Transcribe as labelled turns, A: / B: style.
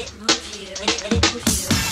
A: Elle est bougie, elle.